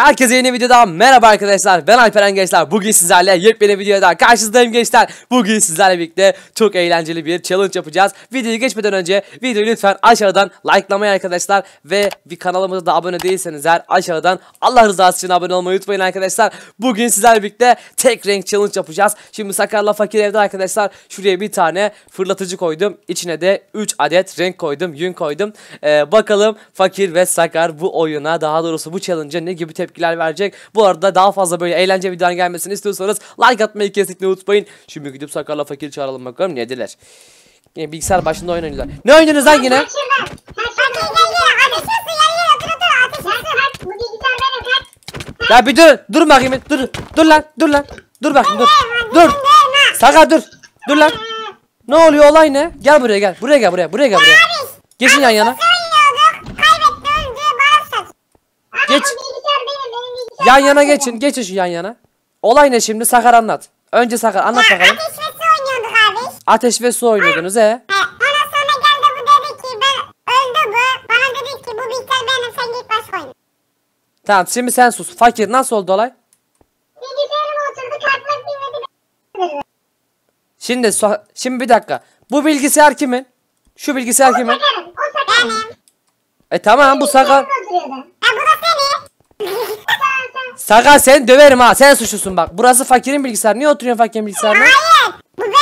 Herkese yeni videodan merhaba arkadaşlar. Ben Alperen Gençler. Bugün sizlerle yepyeni videoda karşınızdayım gençler. Bugün sizlerle birlikte çok eğlenceli bir challenge yapacağız. Videoyu geçmeden önce videoyu lütfen aşağıdan likelamayı arkadaşlar ve bir kanalımıza da abone değilseniz eğer aşağıdan Allah rızası için abone olmayı unutmayın arkadaşlar. Bugün sizlerle birlikte tek renk challenge yapacağız. Şimdi Sakarla Fakir evde arkadaşlar. Şuraya bir tane fırlatıcı koydum. İçine de 3 adet renk koydum, yün koydum. Ee, bakalım Fakir ve Sakar bu oyuna daha doğrusu bu challenge'a ne gibi tepkiler verecek. Bu arada daha fazla böyle eğlence videoların gelmesini istiyorsanız like atmayı kesinlikle unutmayın. Şimdi gidip Sakarla Fakir çağıralım bakalım ne dediler. Yine bilgisayar başında oyun oynuyorlar. Ne oynuyorsunuz lan yine? Ya bir dur. Dur bakayım. Dur. Dur lan. Dur lan. Dur bakayım dur. Dur. Sakar dur. Dur lan. Ne oluyor olay ne? Gel buraya gel. Buraya gel buraya. Buraya gel buraya. Geçin yan yana. Geç. Yan yana geçin. Geçin şu yan yana. Olay ne şimdi? Sakar anlat. Önce Sakar anlat bakalım. Ateş ve su oynuyorduk abi. Ateş ve su oynuyordunuz he. He, ondan sonra geldi bu dedi ki ben öldü bu. Bana dedi ki bu bilgisayar benim sen git başka oyna. Tamam şimdi sen sus. Fakir nasıl oldu olay? Bilgisayarıma oturdu kalkmak bilmedi. Şimdi şimdi bir dakika. Bu bilgisayar kimin? Şu bilgisayar kimin? Sakarım o sakarım. Benim. E tamam bu Sakar. Ha bu da senin. Sakar sen döverim ha. Sen suçlusun bak. Burası fakirin bilgisayarı. Niye oturuyorsun fakirin bilgisayarına? Hayır. Bu benim.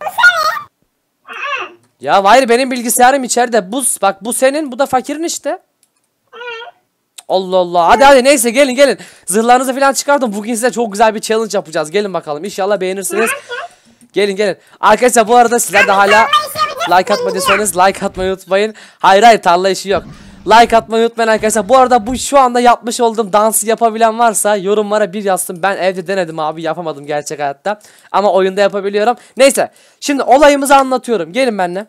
Bu senin. Ya hayır benim bilgisayarım içeride. Bu bak bu senin, bu da fakirin işte. Allah Allah. Hadi hadi neyse gelin gelin. Zırhlarınızı falan çıkartın. Bugün size çok güzel bir challenge yapacağız. Gelin bakalım. İnşallah beğenirsiniz. Gelin gelin. Arkadaşlar bu arada sizler de hala like atmadıysanız like atmayı unutmayın. Hayır hayır tarla işi yok. Like atmayı unutmayın arkadaşlar. Bu arada bu şu anda yapmış olduğum dansı yapabilen varsa yorumlara bir yazsın. Ben evde denedim abi yapamadım gerçek hayatta. Ama oyunda yapabiliyorum. Neyse. Şimdi olayımızı anlatıyorum. Gelin benimle.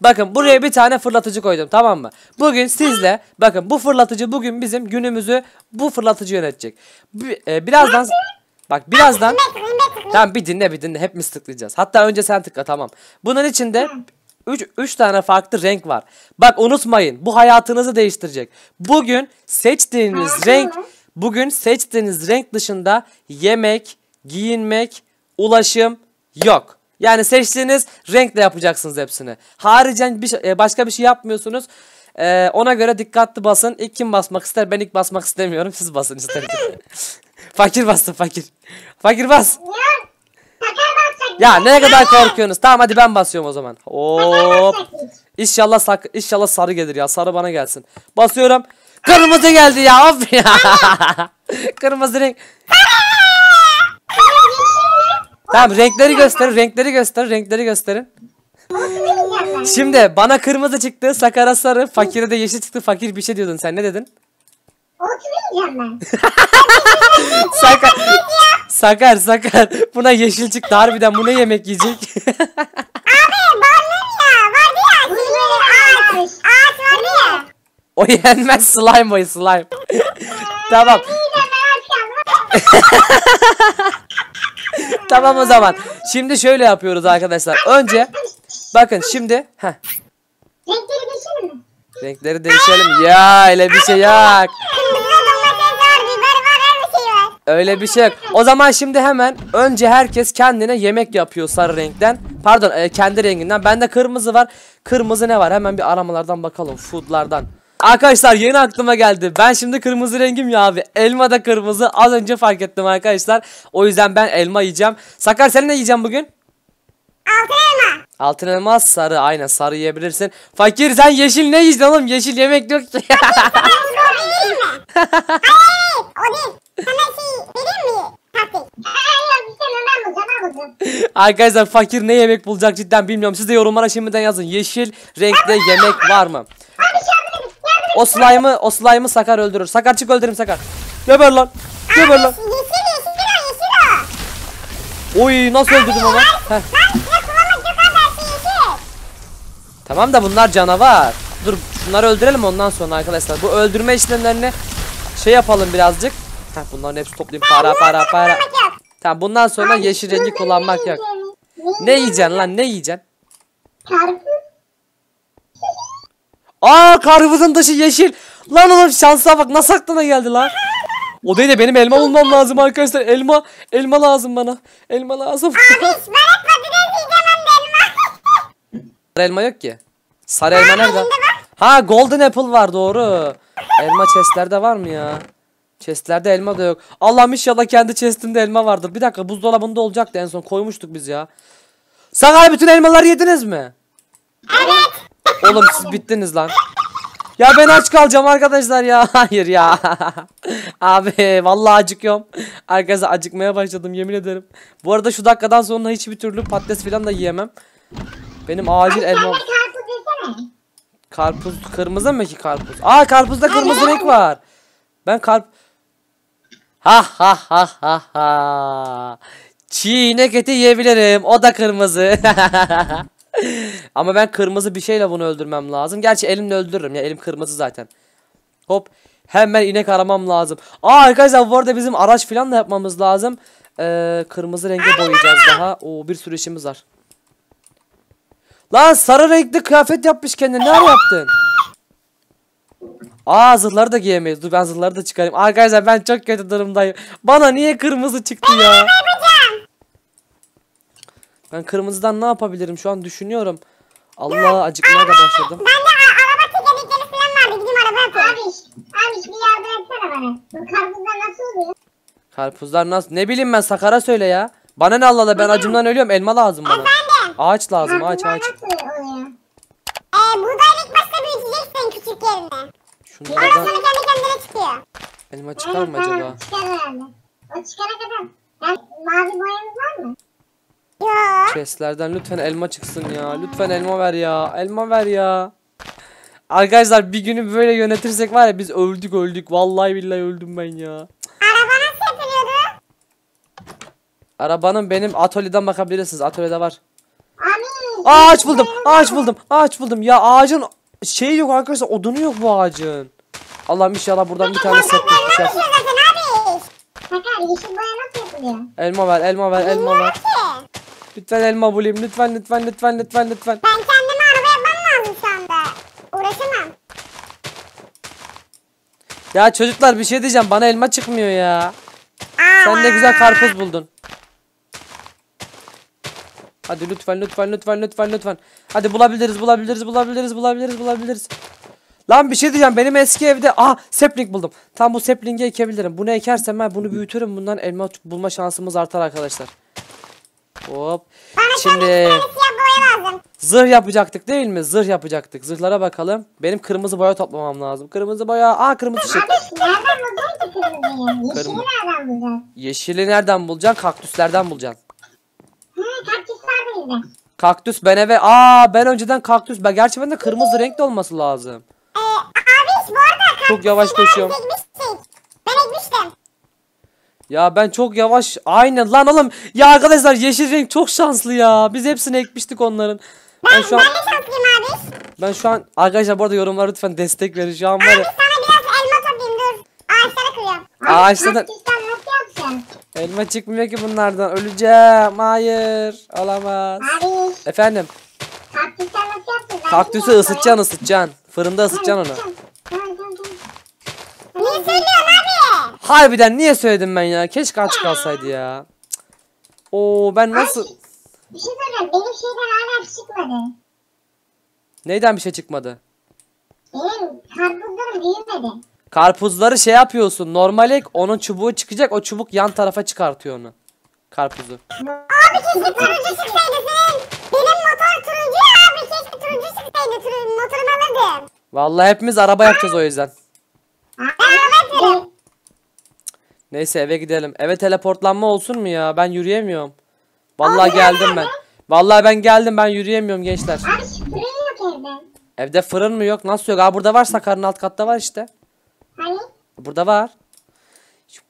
Bakın buraya bir tane fırlatıcı koydum tamam mı? Bugün sizle bakın bu fırlatıcı bugün bizim günümüzü bu fırlatıcı yönetecek. Bi- e, birazdan bak birazdan. Tamam bir dinle bir dinle hepimiz tıklayacağız. Hatta önce sen tıkla tamam. Bunun içinde 3 3 tane farklı renk var. Bak unutmayın bu hayatınızı değiştirecek. Bugün seçtiğiniz renk bugün seçtiğiniz renk dışında yemek, giyinmek, ulaşım yok. Yani seçtiğiniz renkle yapacaksınız hepsini. Haricen bir şey- e, başka bir şey yapmıyorsunuz. E, ona göre dikkatli basın. İlk kim basmak ister? Ben ilk basmak istemiyorum. Siz basın isterim. fakir bastı fakir. Fakir bas. Sakar basacak. Ya ne kadar korkuyorsunuz? Tamam hadi ben basıyorum o zaman. Hop. İnşallah sak inşallah sarı gelir ya. Sarı bana gelsin. Basıyorum. Kırmızı geldi ya. Of ya. Kırmızı renk. Tamam renkleri gösterin. Renkleri gösterin. Renkleri gösterin. Şimdi bana kırmızı çıktı. Sakara sarı. Fakire de yeşil çıktı. Fakir bir şey diyordun. Sen ne dedin? Oturmayacağım ben. Sakar. Sakar sakar. Buna yeşil çıktı. Harbiden bu ne yemek yiyecek? Abi balım ya. Vardı ya. Şey böyle ağaç. Ağaç vardı ya. o yenmez slime boy slime. tamam. Ben akşam. Tamam o zaman. Şimdi şöyle yapıyoruz arkadaşlar. Önce bakın şimdi heh, Renkleri geçelim mi? renkleri değişelim. Ya öyle bir şey yok. Öyle bir şey yok. O zaman şimdi hemen önce herkes kendine yemek yapıyor sarı renkten. Pardon e, kendi renginden. Bende kırmızı var. Kırmızı ne var? Hemen bir aramalardan bakalım. Foodlardan. Arkadaşlar yeni aklıma geldi. Ben şimdi kırmızı rengim ya abi. Elma da kırmızı. Az önce fark ettim arkadaşlar. O yüzden ben elma yiyeceğim. Sakar sen ne yiyeceksin bugün? Altın elma. Altın elma sarı aynen sarı yiyebilirsin. Fakir sen yeşil ne yiyeceksin oğlum? Yeşil yemek yok ki. Hayır, o değil. Sana şey vereyim mi? Taktik. Bulacağım. Arkadaşlar fakir ne yemek bulacak cidden bilmiyorum. Siz de yorumlara şimdiden yazın. Yeşil renkte yemek var mı? Abi şey et. O slime'ı o slime'ı Sakar öldürür. Sakar çık öldüreyim Sakar. Geber lan. Geber lan. Yeşil, yeşil o, yeşil o. Oy nasıl öldürdüm şey yeşil. Tamam da bunlar canavar. Dur şunları öldürelim ondan sonra arkadaşlar. Bu öldürme işlemlerini şey yapalım birazcık. Heh, bunların hepsi toplayayım para para para. Tamam bundan sonra yeşil rengi kullanmak yok. Ne yiyeceksin lan ne yiyeceksin? Karpuz. Aa karpuzun dışı yeşil. Lan oğlum şansa bak nasıl aklına geldi lan. O değil de benim elma bulmam lazım arkadaşlar. Elma elma lazım bana. Elma lazım. Abi ben hep patates yiyeceğim elma. Sarı elma yok ki. Sarı elma nerede? Ha golden apple var doğru. Elma chestlerde var mı ya? Chestlerde elma da yok. Allah'ım inşallah kendi chestinde elma vardır. Bir dakika buzdolabında olacaktı en son koymuştuk biz ya. Sakar bütün elmaları yediniz mi? Evet. Oğlum siz bittiniz lan. Ya ben aç kalacağım arkadaşlar ya. Hayır ya. Abi vallahi acıkıyorum. Arkadaşlar acıkmaya başladım yemin ederim. Bu arada şu dakikadan sonra hiçbir türlü patates falan da yiyemem. Benim acil elma... Karpuz kırmızı mı ki karpuz? Aa karpuzda kırmızı renk var. Ben karp Ha ha ha ha ha. Çiğ inek eti yiyebilirim. O da kırmızı. Ama ben kırmızı bir şeyle bunu öldürmem lazım. Gerçi elimle öldürürüm ya. Elim kırmızı zaten. Hop. Hemen inek aramam lazım. Aa arkadaşlar bu arada bizim araç falan da yapmamız lazım. Ee, kırmızı renge boyayacağız daha. Oo bir sürü işimiz var. Lan sarı renkli kıyafet yapmış kendine. Ne yaptın? Aa zırhları da giyemeyiz. Dur ben zırhları da çıkarayım. Arkadaşlar ben çok kötü durumdayım. Bana niye kırmızı çıktı ya? Yapacağım. Ben kırmızıdan ne yapabilirim şu an düşünüyorum. Allah acıkmaya da başladım. Bende a- araba tekerlekleri falan vardı. Gideyim araba yapayım. Abi, abi bir yardım etsene bana. Bu karpuzlar nasıl oluyor? Karpuzlar nasıl? Ne bileyim ben Sakar'a söyle ya. Bana ne Allah Allah ben acımdan ölüyorum. Elma lazım bana. Efendim? Ağaç lazım ağaç Karpuzlar ağaç. nasıl oluyor? Ee, buğdayla ilk başta büyüteceksin küçük yerine. Ondan Şunlardan sonra kendi kendine çıkıyor. elma çıkar mı acaba? Çıkar herhalde. O çıkana kadar. Yani mavi boyamız var mı? Yok. Chestlerden lütfen elma çıksın ya. Lütfen elma ver ya. Elma ver ya. Arkadaşlar bir günü böyle yönetirsek var ya biz öldük öldük. Vallahi billahi öldüm ben ya. Araba nasıl yapılıyordu? Arabanın benim atölyeden bakabilirsiniz. Atölyede var. Abi. Ağaç buldum. Ağaç buldum. Ağaç buldum. Ya ağacın şeyi yok arkadaşlar. Odunu yok bu ağacın. Allah'ım inşallah buradan bir tane set düşer. Elma ver, elma ver, elma ver. Lütfen elma bulayım. Lütfen, lütfen, lütfen, lütfen, lütfen. Ben kendime araba yapmam lazım şu anda. Uğraşamam. Ya çocuklar bir şey diyeceğim. Bana elma çıkmıyor ya. Sen de güzel karpuz buldun. Hadi lütfen lütfen lütfen lütfen lütfen. Hadi bulabiliriz bulabiliriz bulabiliriz bulabiliriz bulabiliriz. Lan bir şey diyeceğim benim eski evde ah sapling buldum. Tam bu sapling'i ekebilirim. Bunu ekersem ben bunu büyütürüm. Bundan elma bulma şansımız artar arkadaşlar. Hop. Bana Şimdi zırh yapacaktık değil mi? Zırh yapacaktık. Zırhlara bakalım. Benim kırmızı boya toplamam lazım. Kırmızı boya. Aa kırmızı ki kırmızıyı? Yeşili nereden bulacaksın? Yeşili nereden bulacaksın? Kaktüslerden bulacaksın. Hı, kaktüs bizde. Kaktüs ben eve aa ben önceden kaktüs ben gerçi bende kırmızı renkli olması lazım. Ee, abi bu arada Çok yavaş ben koşuyorum. Ben ekmiştim. Ya ben çok yavaş aynen lan oğlum ya arkadaşlar yeşil renk çok şanslı ya biz hepsini ekmiştik onların. Ben şu an Ben de şanslıyım abi. ben şu an arkadaşlar bu arada yorumlara lütfen destek verin şu an var Abi ya sana biraz elma toplayayım dur. Ağaçları kırıyorum. Yapacaksın? Elma çıkmıyor ki bunlardan öleceğim hayır olamaz. Abi Efendim kaktüsten nasıl yapacaksın? Ben kaktüsü ısıtacaksın ısıtacaksın fırında ısıtacaksın onu. Niye söylüyorsun abi? Harbiden niye söyledim ben ya keşke aç kalsaydı ya. Oo ben nasıl Bir şey söyleyeceğim. Benim şeyden hala bir şey çıkmadı. neyden bir şey çıkmadı? Benim karpuzlarım büyümedi. Karpuzları şey yapıyorsun. Normal ek onun çubuğu çıkacak. O çubuk yan tarafa çıkartıyor onu. Karpuzu. Abi keşke turuncu çıksaydı senin. Benim motor turuncu ya abi. Keşke turuncu çıksaydı. Turuncu motorumu alırdım. Vallahi hepimiz araba yapacağız o yüzden. Ben araba yapıyorum. Neyse eve gidelim. Eve teleportlanma olsun mu ya? Ben yürüyemiyorum. Vallahi Abi, geldim ben. Vallahi ben geldim ben yürüyemiyorum gençler. Abi fırın yok evde. Evde fırın mı yok? Nasıl yok? Aa burada var Sakar'ın alt katta var işte. Burada var. Şu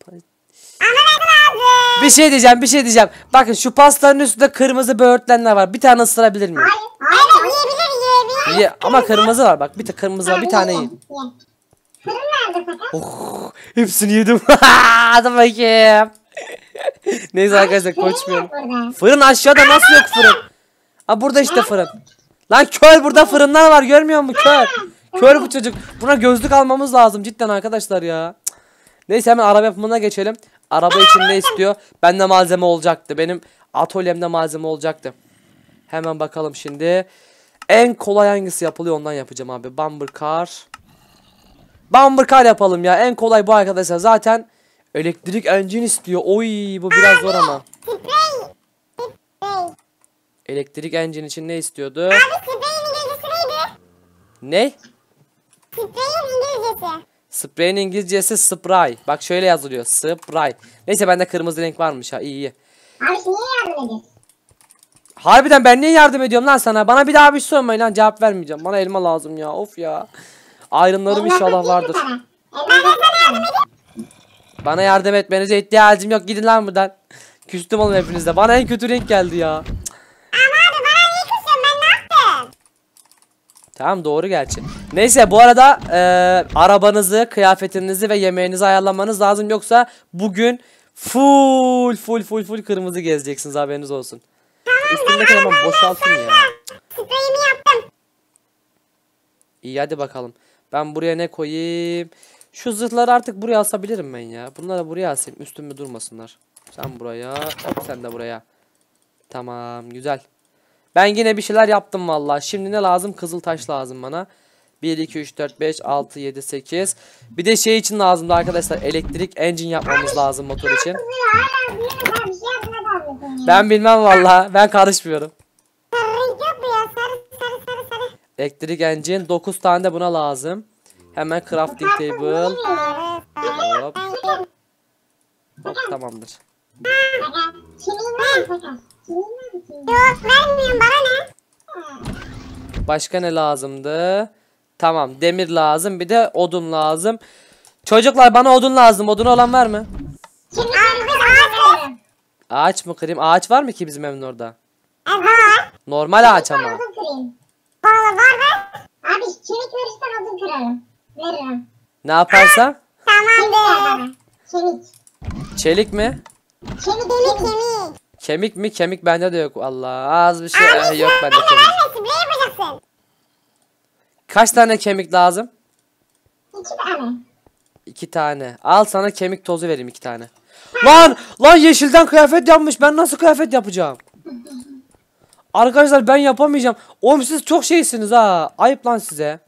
bir şey diyeceğim, bir şey diyeceğim. Bakın şu pastanın üstünde kırmızı böğürtlenler var. Bir tane ısırabilir miyim? Hayır. Hayır yiyebilir yiyebilir. Ye, ama kırmızı var bak. Bir de kırmızı var. Bir tane yiyin. Oh, hepsini yedim. Hadi bakayım. Neyse arkadaşlar burada. Fırın aşağıda nasıl yok fırın? Ha burada işte fırın. Lan kör burada fırınlar var görmüyor musun kör? Kör bu çocuk. Buna gözlük almamız lazım cidden arkadaşlar ya. Cık. Neyse hemen araba yapımına geçelim. Araba için ne istiyor? Bende malzeme olacaktı. Benim atölyemde malzeme olacaktı. Hemen bakalım şimdi. En kolay hangisi yapılıyor ondan yapacağım abi. Bumper car. Bumper car yapalım ya. En kolay bu arkadaşlar. Zaten elektrik engine istiyor. Oy bu biraz zor ama. Elektrik engine için ne istiyordu? Abi? Ne? Spreyin İngilizcesi. Spray'in İngilizcesi spray. Bak şöyle yazılıyor. Spray. Neyse bende kırmızı renk varmış ha. İyi iyi. Abi niye yardım ediyorsun? Harbiden ben niye yardım ediyorum lan sana? Bana bir daha bir şey sormayın lan cevap vermeyeceğim. Bana elma lazım ya. Of ya. Ayrımlarım inşallah vardır. Bana yardım etmenize ihtiyacım yok. Gidin lan buradan. Küstüm oğlum hepinizde. Bana en kötü renk geldi ya. Ama abi bana niye kızıyorsun ben ne yaptım? Tamam doğru gerçi. Neyse bu arada e, arabanızı, kıyafetinizi ve yemeğinizi ayarlamanız lazım. Yoksa bugün full full full full kırmızı gezeceksiniz haberiniz olsun. Üstümdeki hemen boşaltayım ya. Spreyimi yaptım. İyi hadi bakalım. Ben buraya ne koyayım? Şu zırhları artık buraya asabilirim ben ya. Bunları buraya asayım. Üstümde durmasınlar. Sen buraya. Hop sen de buraya. Tamam güzel. Ben yine bir şeyler yaptım vallahi. Şimdi ne lazım? Kızıl taş lazım bana. 1, 2, 3, 4, 5, 6, 7, 8. Bir de şey için lazımdı arkadaşlar. Elektrik engine yapmamız lazım motor için. Ben şey ediyorum ya. Ben bilmem vallahi. Ben karışmıyorum. Elektrik engine 9 tane de buna lazım. Hemen crafting table. Hop. Hop tamamdır. Başka ne lazımdı? Tamam demir lazım bir de odun lazım. Çocuklar bana odun lazım. Odun olan var mı? Şimdi biz ağaç. Ağaç mı kırayım? Ağaç var mı ki bizim evin orada? Evet var. Normal ağaç ama. Odun kırayım. Valla var var. Abi kemik verirsen odun kırarım. Veririm. Ne yaparsa? Tamamdır. Kemik. Çelik mi? Kemik kemik kemik. Kemik mi? Kemik bende de yok. Allah az bir şey. Abi yok bende kemik. Kaç tane kemik lazım? İki tane. İki tane. Al sana kemik tozu vereyim iki tane. Lan! Lan yeşilden kıyafet yapmış. Ben nasıl kıyafet yapacağım? Arkadaşlar ben yapamayacağım. Oğlum siz çok şeysiniz ha. Ayıp lan size.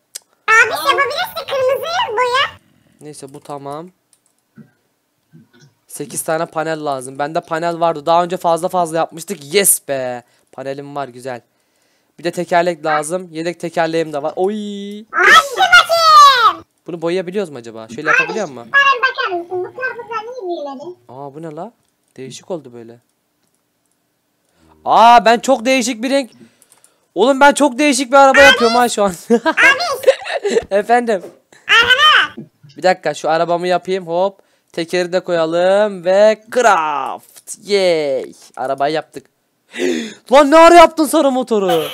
Abi yapabilirsin kırmızı boya. Neyse bu tamam. 8 tane panel lazım. Bende panel vardı. Daha önce fazla fazla yapmıştık. Yes be. Panelim var güzel. Bir de tekerlek lazım. Yedek tekerleğim de var. Oy. Hadi bakayım. Bunu boyayabiliyoruz mu acaba? Şöyle yapabiliyor mu? Bana bakar mısın? Bu karpuzlar niye büyümedi? Aa bu ne la? Değişik oldu böyle. Aa ben çok değişik bir renk. Oğlum ben çok değişik bir araba yapıyorum ha şu an. Efendim. Bir dakika şu arabamı yapayım hop. Tekeri de koyalım ve craft. Yay. Arabayı yaptık. Lan ne ara yaptın sarı motoru?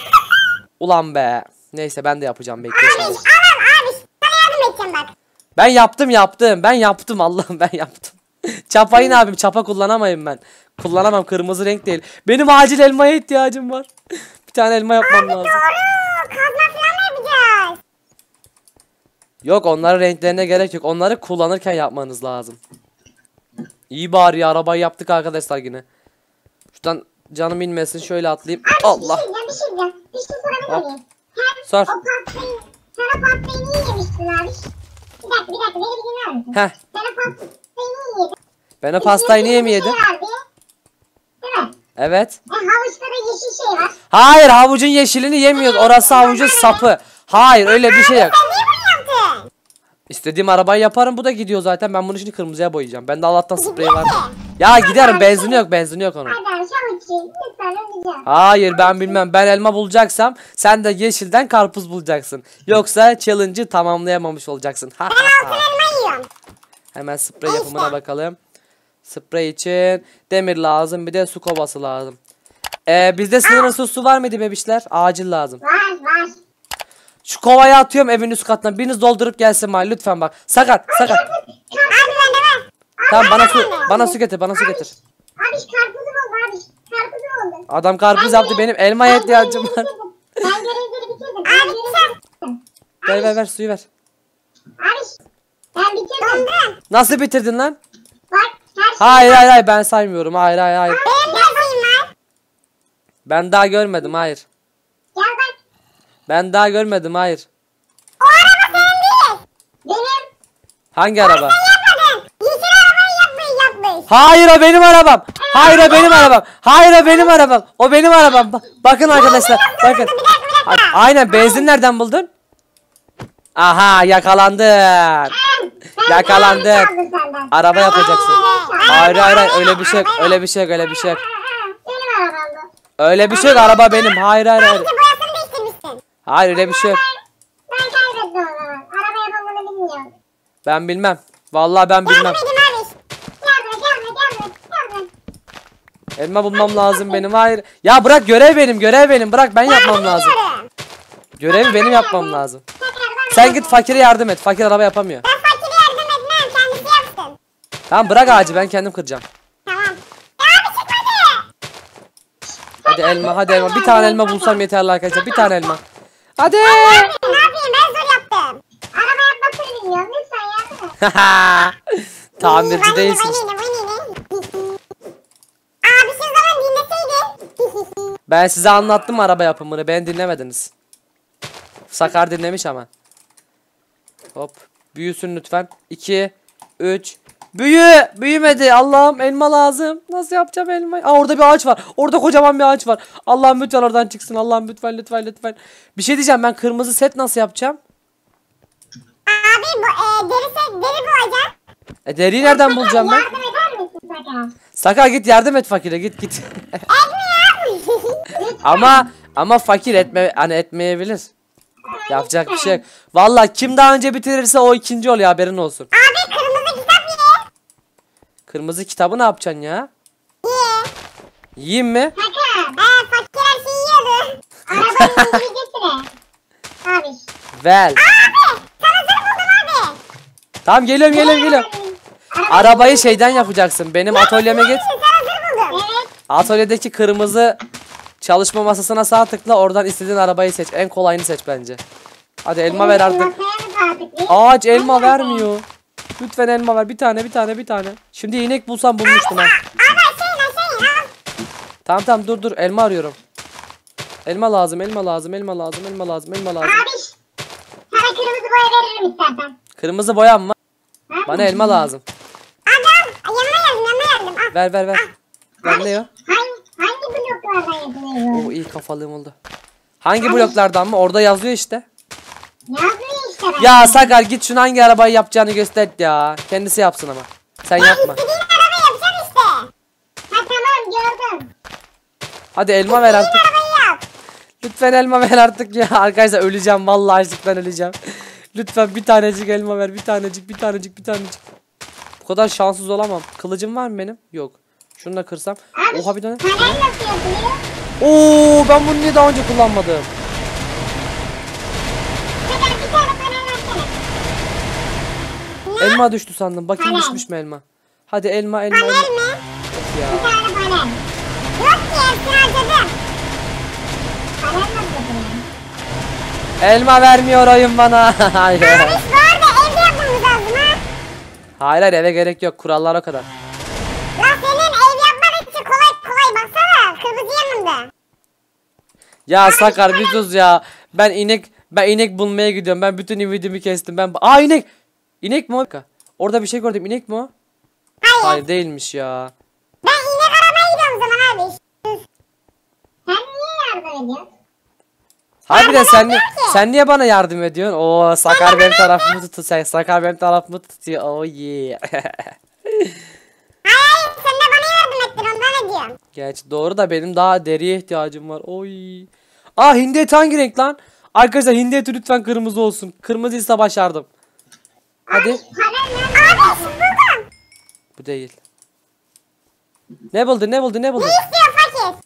Ulan be. Neyse ben de yapacağım bekle şimdi. Aman abi sana yardım edeceğim bak. Ben yaptım yaptım. Ben yaptım Allah'ım ben yaptım. Çapayı ne yapayım? Çapa kullanamayım ben. Kullanamam kırmızı renk değil. Benim acil elmaya ihtiyacım var. Bir tane elma yapmam lazım. Doğru. Kazma falan mı yapacağız? Yok onların renklerine gerek yok. Onları kullanırken yapmanız lazım. İyi bari ya arabayı yaptık arkadaşlar yine. Şuradan canım inmesin şöyle atlayayım. Allah. Bir şey diyeceğim, bir şey diyeceğim. Bir şey sorabilir miyim? Sen Sor. o pastayı, sen o pastayı niye yemiştin abi? Bir dakika, bir dakika, beni bir dinler misin? Heh. Pastayı niye yedin? Ben o pastayı niye mi yedim? Şey vardı. Değil mi? Evet. E, havuçta da yeşil şey var. Hayır havucun yeşilini yemiyoruz. Orası havucun sapı. Hayır öyle bir şey yok. İstediğim arabayı yaparım bu da gidiyor zaten. Ben bunu şimdi kırmızıya boyayacağım. Bende Allah'tan sprey var. Ya giderim benzini yok benzini yok onun. Lütfen. Hayır ben bilmem. Ben elma bulacaksam sen de yeşilden karpuz bulacaksın. Yoksa challenge'ı tamamlayamamış olacaksın. Ha, Ben altın elma yiyorum. Hemen sprey yapımına bakalım. Sprey için demir lazım bir de su kovası lazım. Ee, bizde sınırsız su var mıydı bebişler? Acil lazım. Var var. Şu kovayı atıyorum evin üst katına. Biriniz doldurup gelsin bana lütfen bak. Sakat sakat. Tamam bana su bana su getir bana su getir. Abi karpuzu oldu abi. Karpuzu oldu. Adam karpuz yaptı benim elmaya ihtiyacım var. Ben görevleri bitirdim. Abi sen. Ver ver ver suyu ver. Abi ben bitirdim. Nasıl bitirdin lan? Bak her şey. Hayır hayır hayır ben saymıyorum. Hayır hayır hayır. Benim de şeyim var. Ben daha görmedim hayır. Gel bak. Ben daha görmedim hayır. O araba senin değil. Benim. Hangi araba? Yapmadın. Yeşil arabayı yapmayı yapmış. Hayır o benim arabam. Hayır o benim arabam. Hayır o benim arabam. O benim arabam. Ba- bakın arkadaşlar. Bakın. A- Aynen benzin nereden buldun? Aha yakalandın. Yakalandın. Araba yapacaksın. Evet. Hayır hayır hayır öyle bir şey yok. Öyle bir şey yok. Öyle bir şey yok. Öyle bir şey yok. Araba benim. Hayır hayır hayır. Hayır öyle bir şey yok. Ben, ben kaybettim o zaman. Araba yapımını bilmiyorum. Ben bilmem. Vallahi ben bilmem. Yardım edin abi. Yardım et yardım et yardım et. Yardım et. Elma bulmam lazım benim. Hayır. Ya bırak görev benim. Görev benim. Bırak ben yapmam lazım. Görevi benim yapmam lazım. Sen git fakire yardım et. Fakir araba yapamıyor. Ben fakire yardım etmem. Kendisi yapsın. Tamam bırak ağacı ben kendim kıracağım. Tamam. Abi. Hadi elma hadi elma. Bir tane elma bulsam yeterli arkadaşlar. Bir tane elma. Hadi. Ne yapayım ben zor yaptım. Araba yapmasını bilmiyorum. Lütfen yardım et. Tamirci değilsin. Vanini, vanini. Abi şu zaman dinleseydin. Ben size anlattım araba yapımını. Beni dinlemediniz. Sakar dinlemiş ama. Hop. Büyüsün lütfen. 2 3 Büyü! Büyümedi. Allah'ım elma lazım. Nasıl yapacağım elmayı? Aa orada bir ağaç var. Orada kocaman bir ağaç var. Allah'ım lütfen oradan çıksın. Allah'ım lütfen lütfen lütfen. Bir şey diyeceğim ben kırmızı set nasıl yapacağım? Abi bu e, deri, se- deri bulacak. E deriyi nereden bulacağım ben? Yardım eder misin Sakar? Sakar git yardım et fakire git git. Etmiyor. Ama ama fakir etme hani etmeyebilir. Yapacak bir şey yok. Valla kim daha önce bitirirse o ikinci oluyor haberin olsun. Abi kırmızı kitap ye. Kırmızı kitabı ne yapacaksın ya? Ye. Yiyeyim mi? Sakar. Ee, fakir her şeyi yiyordu. Arabayı getire. Abi. Ver. Abi. Sana zırh buldum abi. Tamam geliyorum geliyorum geliyorum. Arabayı şeyden yapacaksın. Benim atölyeme git. Atölyedeki kırmızı çalışma masasına sağ tıkla oradan istediğin arabayı seç. En kolayını seç bence. Hadi elma ver artık. Ağaç elma vermiyor. Lütfen elma ver. Bir tane bir tane bir tane. Şimdi inek bulsam bulmuştum ha. Tamam tamam dur dur elma arıyorum. Elma lazım elma lazım elma lazım elma lazım elma lazım. Abi. Sana kırmızı boya veririm istersen. Kırmızı boyam mı? Bana elma lazım. Adam yanına geldim yanına geldim. Ver ver ver. Ver ne o? Hangi, bloklardan yapılıyor? Oo iyi kafalığım oldu. Hangi bloklardan mı? Orada yazıyor işte. Ne yapıyor işte ben? Ya Sakar git şunu hangi arabayı yapacağını göster ya. Kendisi yapsın ama. Sen yapma. İstediğin araba yapacaksın işte. Ha tamam gördüm. Hadi elma ver artık. İstediğin arabayı yap. Lütfen elma ver artık ya. Arkadaşlar öleceğim vallahi açlıktan öleceğim. Lütfen bir tanecik elma ver. Bir tanecik, bir tanecik, bir tanecik. Bu kadar şanssız olamam. Kılıcım var mı benim? Yok. Şunu da kırsam. Abi Oha bir tane. Oo ben bunu niye daha önce kullanmadım? Elma düştü sandım. Bakayım Panel. düşmüş mü elma? Hadi elma elma elma. Panel mi? Ya. Bir tane panel. Yok ki harcadım. Panel yapılıyor? Elma vermiyor oyun bana. Hayır. Abi bu arada evde yapmamız lazım ha. Hayır hayır eve gerek yok. Kurallar o kadar. Lan senin ev yapman için kolay kolay baksana. Kırmızı yanımda. Ya Sakar bir sus ya. Ben inek ben inek bulmaya gidiyorum. Ben bütün ümidimi kestim. Ben Aa inek. İnek mi o? Orada bir şey gördüm. İnek mi o? Hayır. Hayır değilmiş ya. Ben inek aramaya gidiyorum o zaman abi. Sen niye yardım ediyorsun? Harbiden sen ni- sen niye bana yardım ediyorsun? Oo Sakar benim tarafımı tutuyor. Sakar benim tarafımı tutuyor. Oh yeah. Hayır sen de bana yardım ettin ondan ediyorum. Gerçi doğru da benim daha deriye ihtiyacım var. Oy. Aa hindi eti hangi renk lan? Arkadaşlar hindi eti lütfen kırmızı olsun. Kırmızıysa başardım. Hadi. Nerede? Abi buldum. Bu değil. Ne buldu ne buldu ne buldu? Ne istiyor fakir?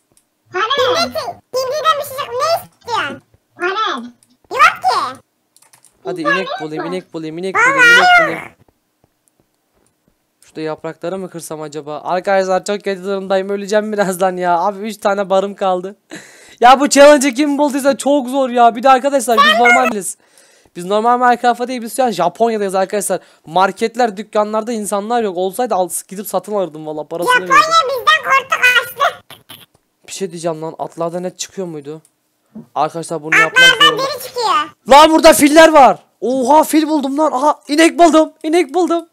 Panel. Hindisi. Hindiden bir şey ne istiyorsun? Panel. Yok ki. Hadi tane inek bulayım inek bulayım inek bulayım inek bulayım. Şurada yaprakları mı kırsam acaba? Arkadaşlar çok kötü durumdayım öleceğim birazdan ya. Abi 3 tane barım kaldı. ya bu challenge'ı kim bulduysa çok zor ya. Bir de arkadaşlar biz normaliz. Biz normal Minecraft'ta değil biz şu an Japonya'dayız arkadaşlar. Marketler, dükkanlarda insanlar yok. Olsaydı al, gidip satın alırdım valla parasını verirdim. Japonya bizden korktu kaçtı. Bir şey diyeceğim lan atlardan net çıkıyor muydu? Arkadaşlar bunu yapmak Atlardan zorunda. biri çıkıyor. Lan burada filler var. Oha fil buldum lan. Aha inek buldum. İnek buldum.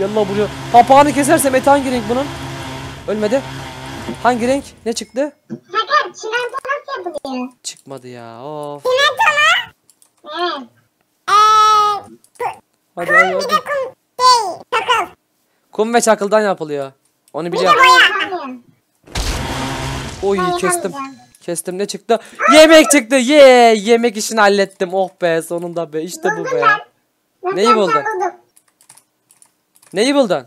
Lan buraya. Papağanı kesersem eti hangi renk bunun? Ölmedi. Hangi renk? Ne çıktı? Sakar çimento nasıl yapılıyor? Çıkmadı ya. Of. Çimento mu? Evet. Eee... Hadi hadi hadi. kum şey takıl. Kum ve çakıldan yapılıyor. Onu biliyorum. Oy kestim. Kestim ne çıktı? Yemek çıktı. Ye yemek işini hallettim. Oh be sonunda be. İşte bu be. Neyi buldun? Neyi buldun?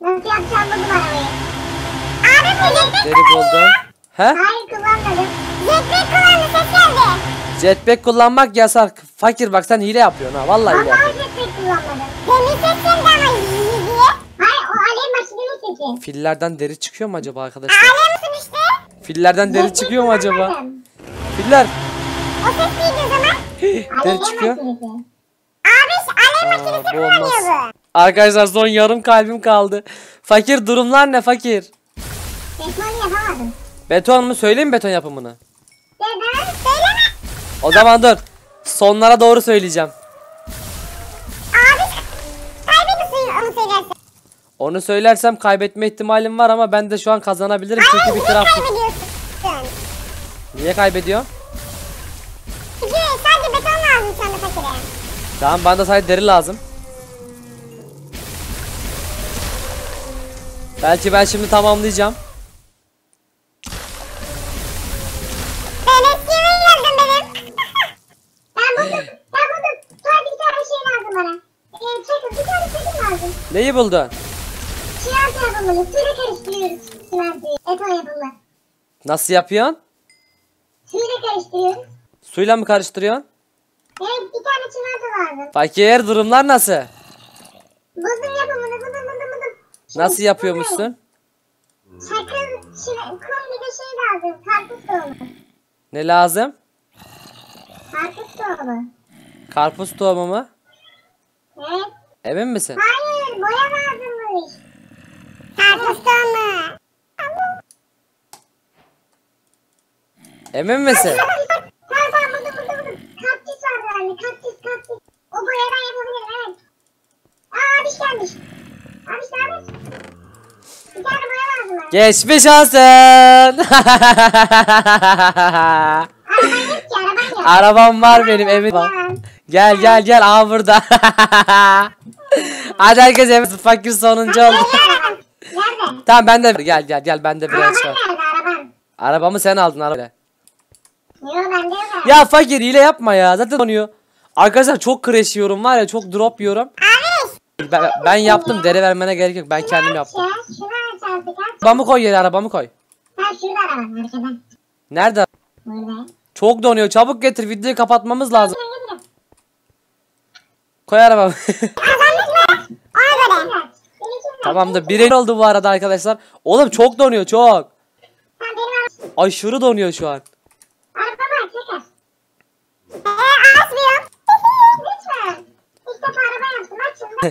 Nasıl yapacağım buldum arabayı. Abi bu jetpack Deri kullanıyor. buldum. He? Hayır kullanmadım. Jetpack kullandı ses geldi. Jetpack kullanmak yasak. Fakir bak sen hile yapıyorsun ha. Vallahi hile yapıyorsun. jetpack kullanmadım. Demin ses geldi ama iyi diye. Hayır o alev makinesi sesi. Fillerden deri çıkıyor mu acaba arkadaşlar? Alev misin işte? Fillerden deri Jetpack çıkıyor mu acaba? kullanmadım. Filler. O ses neydi o zaman? deri Alev çıkıyor. makinesi. Abi alev makinesi bu olmaz. kullanıyor bu. Arkadaşlar son yarım kalbim kaldı. Fakir durumlar ne fakir? Beton yapamadım. Beton mu? Söyleyeyim mi beton yapımını? Neden? Söyleme. O zaman dur. Sonlara doğru söyleyeceğim. Abi kaybediyorsun onu söylersen. Onu söylersem kaybetme ihtimalim var ama ben de şu an kazanabilirim Hayır çünkü bir niye taraf kaybediyorsun? Niye kaybediyor? Tamam bana da sadece deri lazım. Belki ben şimdi tamamlayacağım. Ben eskiye geldim benim. ben buldum. Ben buldum. Sonra bir tane şey lazım bana. Çakıl bir tane çakıl lazım. Neyi buldun? Çimento yapılmalı. Suyla karıştırıyoruz çimentoyu. Beton yapımı. Nasıl yapıyorsun? Suyla karıştırıyoruz. Suyla mı karıştırıyorsun? Evet bir tane çimento lazım. Fakir durumlar nasıl? Buldum yapımını buldum buldum buldum. Şimdi Nasıl yapıyormuşsun? Çakıl, çimen, kum bir de şey lazım. Karpuz tohumu. Ne lazım? Karpuz tohumu. Karpuz tohumu mu? Evet. Emin misin? Hayır boya lazımmış. Karpuz tohumu. Emin misin? Tamam tamam buldum buldum buldum. Kaktüs vardı bende. Kaktüs kaktüs. O boyadan yapabilirim evet. Aa abiş gelmiş. Abiş ne haber? Bir tane boya lazım bana. Geçmiş olsun. Araban yok ki araban yok. Arabam var benim evim. Gel gel gel aa burada. Hadi herkes ev fakir sonuncu oldu. Nerede tamam ben de gel gel gel ben de biraz Araban şey. nerede araban? Arabamı sen aldın araba. Yok bende yok. Ya fakir hile yapma ya zaten donuyor. Arkadaşlar çok crash yiyorum var ya çok drop yiyorum. Abi. Ben, ben yaptım dere vermene gerek yok ben kendim yaptım. Arabamı koy yere arabamı koy. Ha şurada araban arkadan. Nerede? Burada. Çok donuyor çabuk getir videoyu kapatmamız lazım. Koy göre. Benimki Tamamdır birinci oldu bu arada arkadaşlar. Oğlum çok donuyor çok. Tamam arabam. Aşırı donuyor şu an.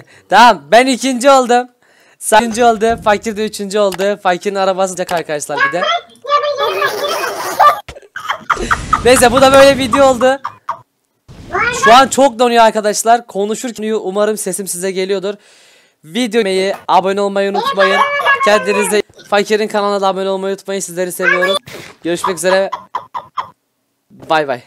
tamam ben ikinci oldum. Sen üçüncü oldu. Fakir de üçüncü oldu. Fakirin arabası olacak arkadaşlar bir de. Neyse bu da böyle video oldu. Şu an çok donuyor arkadaşlar. Konuşurken umarım sesim size geliyordur. Videoyu abone olmayı unutmayın. Kendinize Fakir'in kanalına da abone olmayı unutmayın. Sizleri seviyorum. Görüşmek üzere. Bay bay.